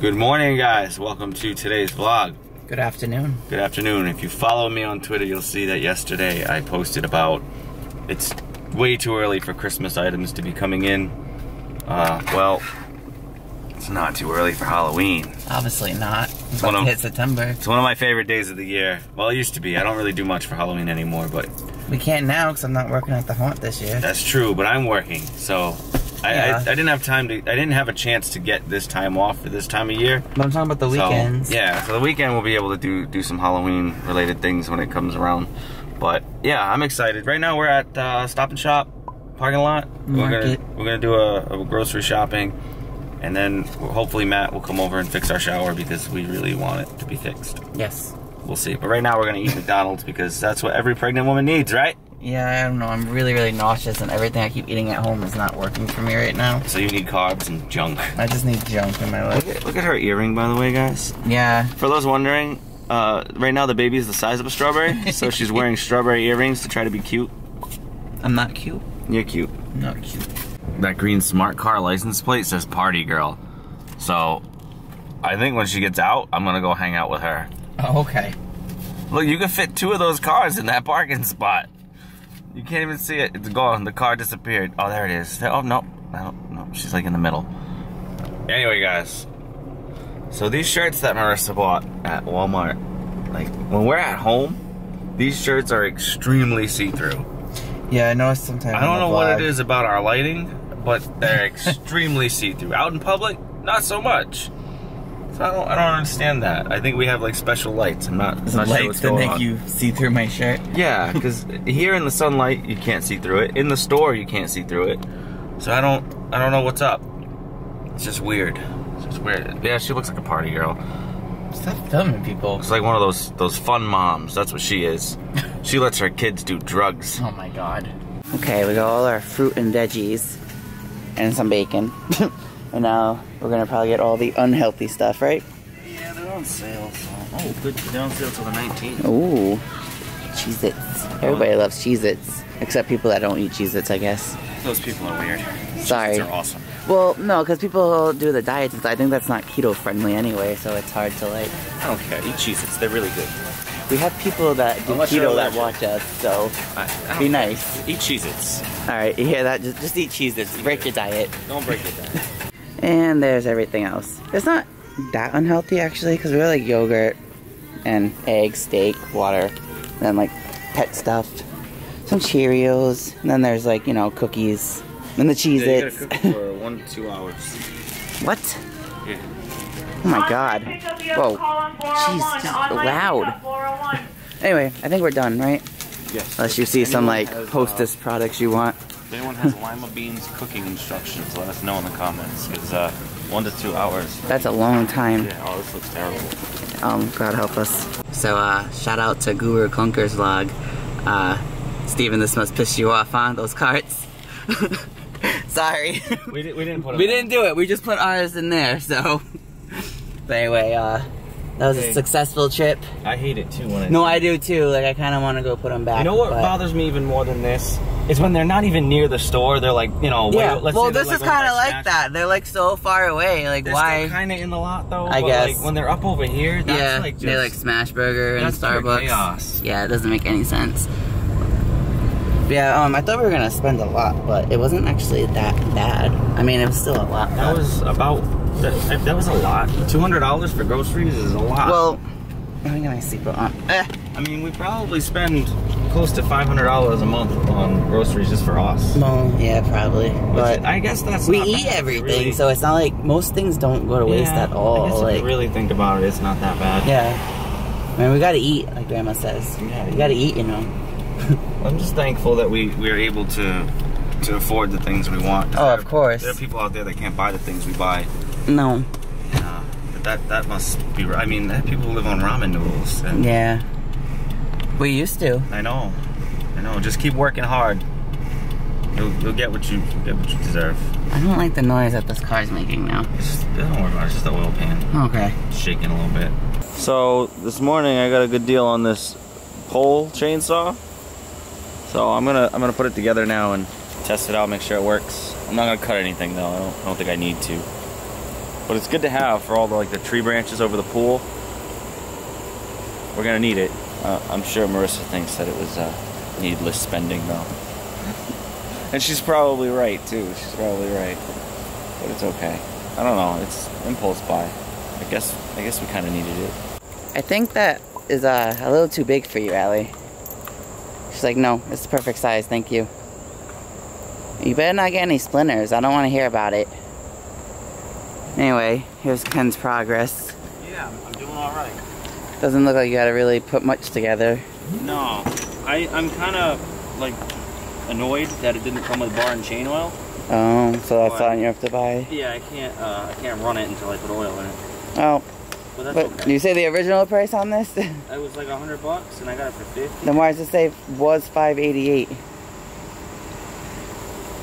Good morning, guys. Welcome to today's vlog. Good afternoon. Good afternoon. If you follow me on Twitter, you'll see that yesterday I posted about it's way too early for Christmas items to be coming in. Uh, well, it's not too early for Halloween. Obviously not. It's One of- hit September. It's one of my favorite days of the year. Well, it used to be. I don't really do much for Halloween anymore, but We can't now because I'm not working at the haunt this year. that's true. But I'm working, so Yeah. I, I didn't have time to. I didn't have a chance to get this time off for this time of year. But I'm talking about the So, weekends. yeah, so the weekend we'll be able to do do some Halloween related things when it comes around. But yeah, I'm excited. Right now we're at uh, Stop and Shop parking lot. We're gonna we're gonna do a, a grocery shopping, and then hopefully Matt will come over and fix our shower because we really want it to be fixed. Yes. We'll see. But right now we're gonna eat McDonald's because that's what every pregnant woman needs, right? Yeah, I don't know. I'm really, really nauseous, and everything I keep eating at home is not working for me right now. So you need carbs and junk. I just need junk in my Look life. at, look at her earring, by the way, guys. Yeah. For those wondering, uh, right now the baby is the size of a strawberry, so she's wearing strawberry earrings to try to be cute. I'm not cute. You're cute. I'm not cute. That green smart car license plate says party girl. So I think when she gets out, I'm gonna go hang out with her. Oh, okay. Look, you can fit two of those cars in that parking spot. You can't even see it. It's gone. The car disappeared. Oh, there it is. Oh, no. No, no. She's like in the middle. Anyway, guys. So these shirts that Marissa bought at Walmart, like when we're at home, these shirts are extremely see-through. Yeah, I noticed sometimes. I don't know what it is about our lighting, but they're extremely see-through. Out in public, not so much. So I don't, I don't understand that. I think we have like special lights. I'm not, The not sure lights what's that going make on. you see through my shirt. Yeah, because here in the sunlight you can't see through it. In the store you can't see through it. So I don't, I don't know what's up. It's just weird. It's just weird. Yeah, she looks like a party girl. Stop filming people. It's like one of those those fun moms. That's what she is. She lets her kids do drugs. Oh my god. Okay, we got all our fruit and veggies and some bacon. and now we're gonna probably get all the unhealthy stuff, right? Yeah, they're on sale. So. Oh, good. They're on sale till the 19th. Ooh, Cheez Its. Everybody loves Cheez Its. Except people that don't eat Cheez Its, I guess. Those people are weird. Sorry. They're awesome. Well, no, because people do the diets and. I think that's not keto friendly anyway, so it's hard to like. I don't care. Eat Cheez-Its. They're really good. We have people that do Unless keto that watch us, so I, I be nice. Eat Cheez-Its. Alright, you hear that? Just, just eat Cheez Its. Break your diet. Don't break your down. And there's everything else. It's not that unhealthy actually, because we have like yogurt and eggs, steak, water, and then like pet stuff, some Cheerios, and then there's like, you know, cookies, and the Cheez Yeah, you Its. gotta cook for one to two hours. what? Yeah. Oh my god. Whoa. Jeez, just loud. Anyway, I think we're done, right? Yes. Unless you see some like uh, hostess products you want. If anyone has lima beans cooking instructions, let us know in the comments. It's uh, one to two hours. That's a long time. Yeah, oh, this looks terrible. Um, God help us. So, uh, shout out to Guru Clunkers vlog. Uh, Steven, this must piss you off, huh? Those carts. Sorry. We, di- we didn't put we didn't do it. We just put ours in there, so. But anyway, uh, that was a successful trip. I hate it too when I. No, I do too. Like, I kind of want to go put them back. You know what but- bothers me even more than this is when they're not even near the store. They're like, you know, Yeah. let's well, this like, is kind of like that. They're like so far away. Like, They're why? kind of in the lot though. I guess. like, when they're up over here, that's yeah, like just, they like Smash Burger and Starbucks. chaos. Yeah, it doesn't make any sense. Yeah, um, I thought we were gonna spend a lot, but it wasn't actually that bad. I mean, it was still a lot. That was about. That, that was a lot. Two hundred dollars for groceries is a lot. well. Let me get my seatbelt on. Eh. I mean, we probably spend close to five hundred dollars a month on groceries just for us. Well, yeah, probably. Which But I guess that's we not eat bad, everything, really. so it's not like most things don't go to waste Yeah, at all. I guess like, if you really think about it, it's not that bad. yeah. I mean, we gotta eat, like Grandma says. Yeah, you gotta eat, you know. I'm just thankful that we we're able to to afford the things we want. Oh, of course. There are people out there that can't buy the things we buy. No. Yeah, but that that must be. I mean, there people who live on ramen noodles. And Yeah. We used to. I know. I know. Just keep working hard. You'll, you'll get what you get what you deserve. I don't like the noise that this car's making now. It's just, don't worry about it. It's just the oil pan. Okay. shaking a little bit. So this morning I got a good deal on this pole chainsaw. So I'm gonna I'm gonna put it together now and test it out, make sure it works. I'm not gonna cut anything though. I don't, I don't think I need to. But it's good to have for all the like the tree branches over the pool. We're gonna need it. Uh, I'm sure Marissa thinks that it was uh, needless spending though. and she's probably right too. She's probably right. But it's okay. I don't know. It's impulse buy. I guess I guess we kind of needed it. I think that is uh, a little too big for you, Allie. She's like, no, it's the perfect size, thank you. You better not get any splinters. I don't want to hear about it. Anyway, here's Ken's progress. Yeah, I'm doing all right. Doesn't look like you gotta really put much together. No, I I'm kind of like annoyed that it didn't come with bar and chain oil. Oh, so that's all you have to buy. Yeah, I can't uh, I can't run it until I put oil in it. Oh, But but okay. you say the original price on this? It was like a hundred bucks, and I got it for fifty. then why does it say was 588?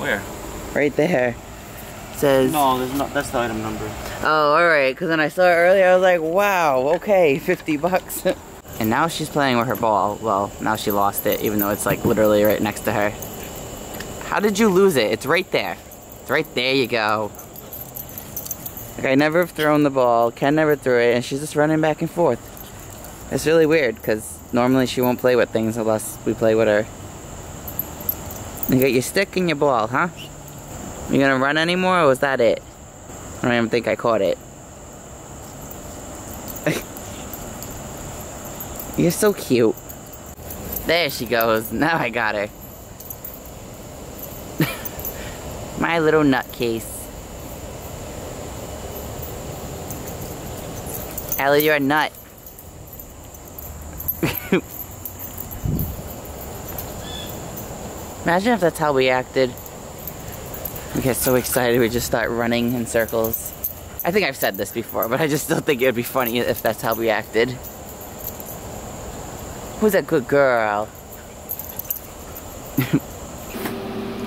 Where? Right there. Says. No, there's not. That's the item number. Oh, alright, because when I saw it earlier, I was like, wow, okay, 50 bucks. and now she's playing with her ball. Well, now she lost it, even though it's like literally right next to her. How did you lose it? It's right there. It's right there, you go. Like, I never have thrown the ball, Ken never threw it, and she's just running back and forth. It's really weird, because normally she won't play with things unless we play with her. You got your stick and your ball, huh? You gonna run anymore, or was that it? I don't even think I caught it. You're so cute. There she goes. Now I got her. My little nutcase. Ellie, you're a nut. Imagine if that's how we acted. We get so excited we just start running in circles. I think I've said this before, but I just still think it would be funny if that's how we acted. Who's a good girl?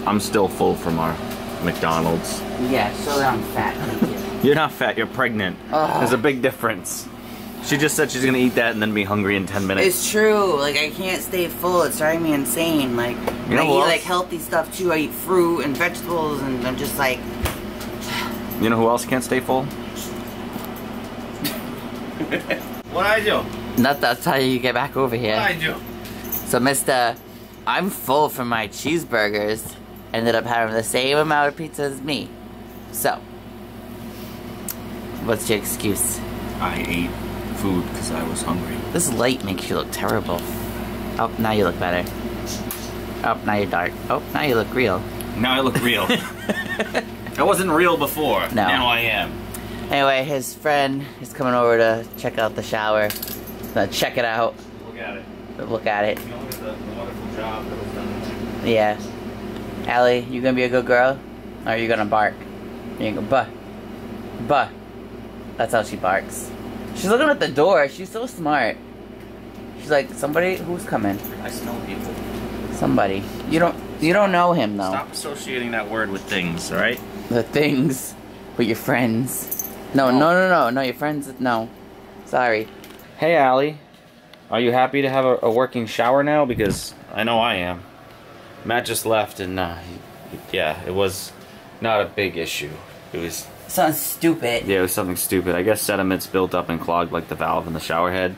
I'm still full from our McDonald's. Yeah, so that I'm fat. Thank you. You're not fat. You're pregnant. Ugh. There's a big difference. She just said she's gonna eat that and then be hungry in 10 minutes. It's true. Like I can't stay full. It's driving me insane. Like You know I eat else? like healthy stuff too. I eat fruit and vegetables, and I'm just like, You know who else can't stay full? what I do? not that's how you get back over here. I do? So, Mister, I'm full from my cheeseburgers. Ended up having the same amount of pizza as me. So, what's your excuse? I ate food because I was hungry. This light makes you look terrible. Oh, now you look better. Oh, now you're dark. Oh, now you look real. Now I look real. I wasn't real before. No. Now I am. Anyway, his friend is coming over to check out the shower. Gonna check it out. Look at it. Look at it. You know, look at the, the wonderful job that was done. Yeah. Allie, you gonna be a good girl? Or are you gonna bark? You gonna go, buh. Buh. That's how she barks. She's looking at the door. She's so smart. She's like, somebody, who's coming? I smell people. Somebody. You don't, you don't know him though. Stop associating that word with things, alright? The things with your friends. No, No. no, no, no, no, your friends, no. Sorry. Hey, Allie. Are you happy to have a, a working shower now? Because I know I am. Matt just left, and uh, he- yeah, it was not a big issue. It was Sounds stupid. yeah, it was something stupid. I guess sediments built up and clogged like the valve in the shower head.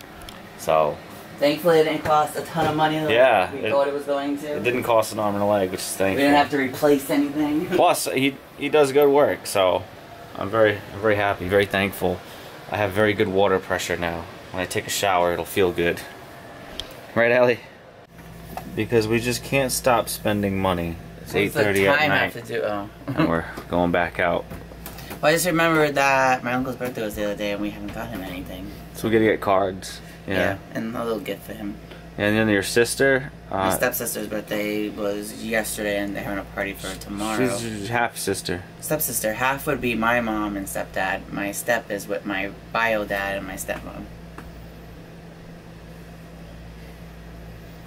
So Thankfully, it didn't cost a ton of money Yeah, we it- thought it was going to. it didn't cost an arm and a leg, which is thankful. we didn't have to replace anything. Plus, he he does good work, so I'm very I'm very happy, very thankful. I have very good water pressure now. When I take a shower, it'll feel good. Right, Allie? Because we just can't stop spending money. It's What's the 8:30 at night, have to do? Oh. and we're going back out. Well, I just remembered that my uncle's birthday was the other day and we haven't got him anything. So we gotta get cards. Yeah. and a little gift for him. And then your sister, My uh, stepsister's birthday was yesterday and they're having a party for tomorrow. she's half sister. Stepsister, half would be my mom and stepdad. My step is with my bio dad and my stepmom.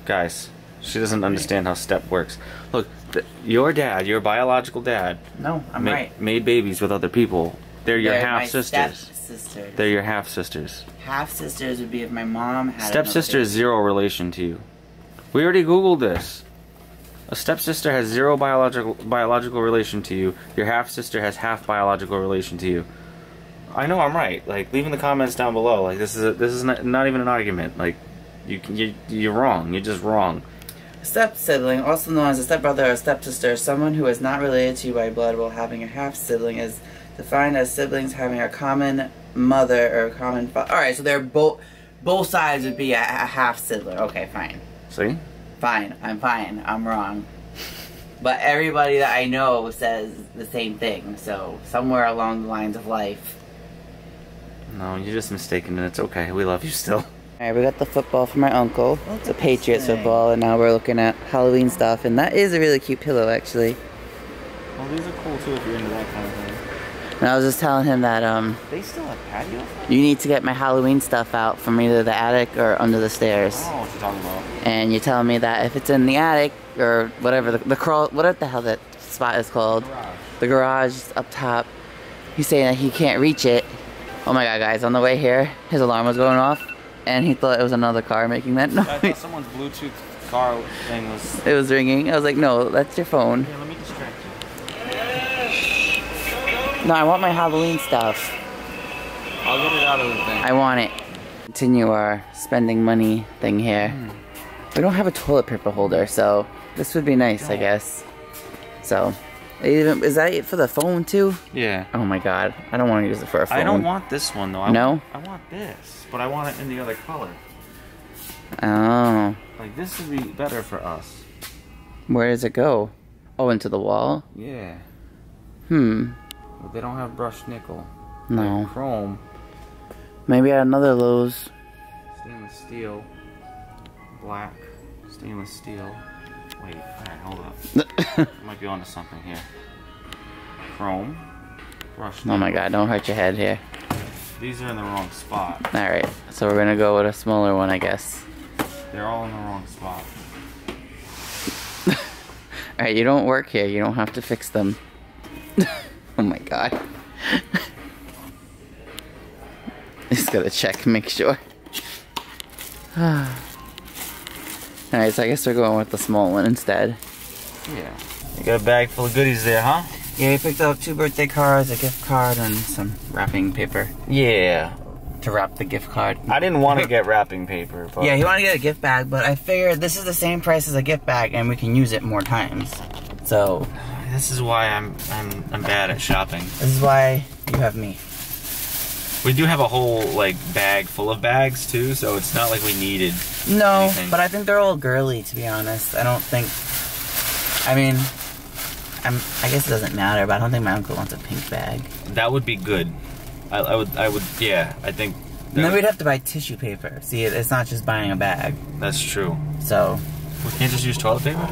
Guys, she doesn't understand how step works. Look, th- your dad, your biological dad, No, I'm ma- right. made babies with other people. They're your They're half my sisters. They're your half sisters. half sisters would be if my mom had Step sister is zero relation to you. We already googled this. A stepsister has zero biological biological relation to you. Your half sister has half biological relation to you. I know I'm right. Like, leave in the comments down below. Like, this is a, this is not, not even an argument. Like, you you you're wrong. You're just wrong. Step sibling, also known as a stepbrother or stepsister, someone who is not related to you by blood while having a half sibling, is defined as siblings having a common mother or common father. All right, so they're both both sides would be a, a half sibling. Okay, fine, See? fine. I'm fine. I'm wrong. But everybody that I know says the same thing. So somewhere along the lines of life. No, you're just mistaken, and it's okay. We love you still. Alright, we got the football from my uncle. It's a Patriots football, and now we're looking at Halloween stuff, and that is a really cute pillow, actually. Well, these are cool too if you're into that kind of thing. And I was just telling him that um, They still have patio. you need to get my Halloween stuff out from either the attic or under the stairs. Oh, what you talking about? And you're telling me that if it's in the attic or whatever the, the crawl, whatever the hell that spot is called, the garage up top, he's saying that he can't reach it. Oh my god, guys! On the way here, his alarm was going off, and he thought it was another car making that I thought noise. someone's Bluetooth car thing was. It was ringing. I was like, no, that's your phone. Here, let me distract you. No, I want my Halloween stuff. I'll get it out of the thing. I want it. Continue our spending money thing here. Hmm. We don't have a toilet paper holder, so this would be nice, I guess. So, is that it for the phone too? yeah. Oh my god, I don't want to use it for a phone. I don't want this one though. I No? Want, I want this, but I want it in the other color. Oh, Like this would be better for us. where does it go? Oh, into the wall? Yeah. Hmm. But they don't have brushed nickel. No. Chrome, Maybe at another Lowe's. stainless steel, black, stainless steel. Wait, hold up. I might be onto something here. Chrome, brushed Oh my god, don't hurt your head here. These are in the wrong spot. Alright, so we're gonna go with a smaller one, I guess. They're all in the wrong spot. Alright, you don't work here, you don't have to fix them. oh my god. Just gotta check, make sure. Ah. Alright, so I guess we're going with the small one instead. Yeah. You got a bag full of goodies there, huh? Yeah, we picked up two birthday cards, a gift card, and some wrapping paper Yeah. to wrap the gift card. I didn't want to get wrapping paper, but Yeah, he wanted to get a gift bag, but I figured this is the same price as a gift bag, and we can use it more times. So this is why I'm I'm I'm bad at shopping. this is why you have me. We do have a whole like bag full of bags too, so it's not like we needed. No, Anything. but I think they're all girly, to be honest. I don't think. I mean, I'm. I guess it doesn't matter, but I don't think my uncle wants a pink bag. That would be good. I, I would I would yeah. I think And then we'd have to buy tissue paper. See, it's not just buying a bag. that's true. So We can't just use toilet paper.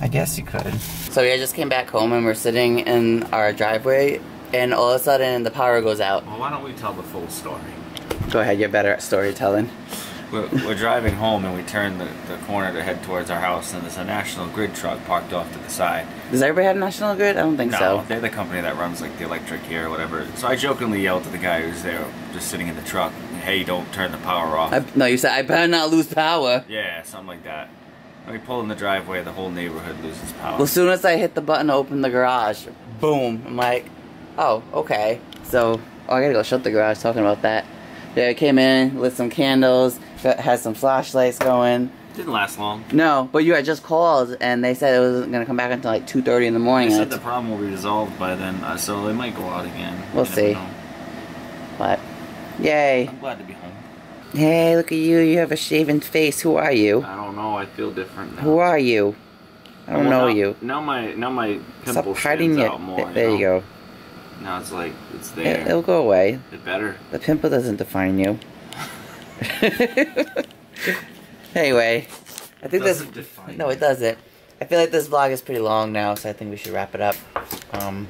I guess you could. So we I just came back home and we're sitting in our driveway, and all of a sudden the power goes out. Well, why don't we tell the full story? Go ahead, you're better at storytelling. We're, we're driving home and we turn the, the corner to head towards our house, and there's a National Grid truck parked off to the side. Does everybody have National Grid? I don't think No, so. they're the company that runs like the electric here or whatever. So I jokingly yelled to the guy who's there, just sitting in the truck, "Hey, don't turn the power off." I, no, you said I better not lose power. yeah, something like that. When we pull in the driveway, the whole neighborhood loses power. Well, as soon as I hit the button to open the garage, boom! I'm like, oh, okay. So, oh, I gotta go shut the garage. Talking about that. Yeah, I came in, lit some candles, got, had some flashlights going. Didn't last long. No, but you had just called, and they said it wasn't gonna come back until like 2:30 in the morning. They said the problem will be resolved by then, uh, so they might go out again. We'll see. But, yay! I'm glad to be home. Hey, look at you! You have a shaven face. Who are you? I don't know. I feel different now. Who are you? I don't Well, know now, you. Now my now my Stop hiding stands it. out more. there you know? go. Now it's like it's It, there. it'll go away. It better. The pimple doesn't define you. anyway, I think Doesn't this. No, it doesn't. I feel like this vlog is pretty long now, so I think we should wrap it up. Um,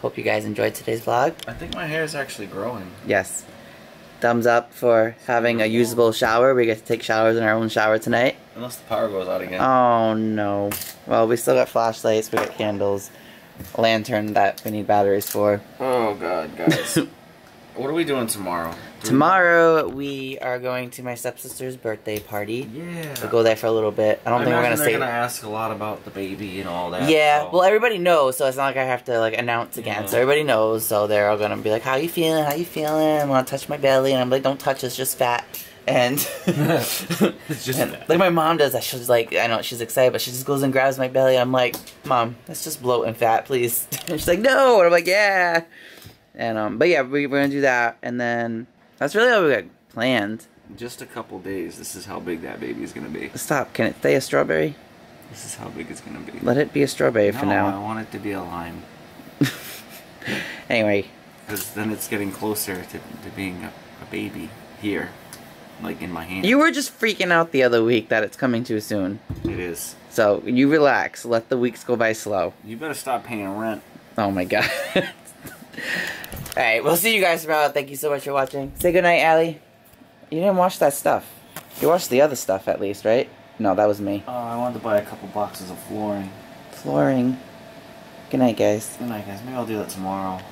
hope you guys enjoyed today's vlog. I think my hair is actually growing. Yes. Thumbs up for having a usable shower. We get to take showers in our own shower tonight. Unless the power goes out again. Oh no. Well, we still got flashlights, we got candles, lantern that we need batteries for. oh god, guys. What are we doing tomorrow? Tomorrow we are going to my stepsister's birthday party. Yeah. We'll go there for a little bit. I don't I think we're gonna they're stay. gonna ask a lot about the baby and all that. yeah, so- well, everybody knows, so it's not like I have to like announce again. Yeah. So everybody knows, so they're all gonna be like, "How you feeling? How you feeling? I Want to touch my belly?" And I'm like, "Don't touch, it's just fat." And it's just and, like my mom does that. She's like, I know she's excited, but she just goes and grabs my belly. I'm like, "Mom, that's just bloat and fat, please." And she's like, "No," and I'm like, "Yeah." And um, but yeah, we, we're gonna do that, and then that's really all we got planned. just a couple days. This is how big that baby is gonna be. Stop. Can it stay a strawberry? This is how big it's gonna be. Let it be a strawberry for now. No, I want it to be a lime. Anyway, Because then it's getting closer to, to being a, a baby here. Like in my hand. you were just freaking out the other week that it's coming too soon. It is. So you relax. Let the weeks go by slow. You better stop paying rent. Oh my god. Alright, we'll see you guys tomorrow. Thank you so much for watching. Say goodnight, Allie. You didn't watch that stuff. You watched the other stuff at least, right? No, that was me. Oh, I wanted to buy a couple boxes of flooring. Flooring. Good night, guys. Good night, guys. Maybe I'll do that tomorrow.